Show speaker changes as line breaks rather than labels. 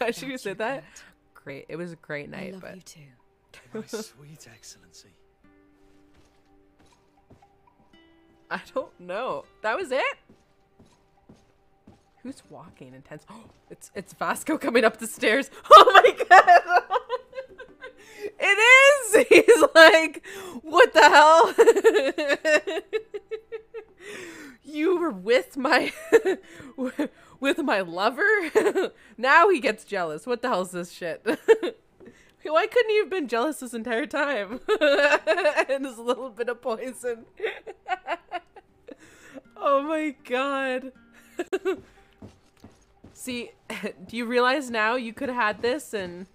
Imagine you said that. Great. It was a great
I
night,
love
but
you too.
My sweet excellency.
I don't know. That was it. Who's walking intense? Oh, it's it's Vasco coming up the stairs. Oh my god! it is. He's like, what the hell? you were with my with my lover. now he gets jealous. What the hell is this shit? Why couldn't he have been jealous this entire time? and this little bit of poison. oh my god. See, do you realize now you could have had this and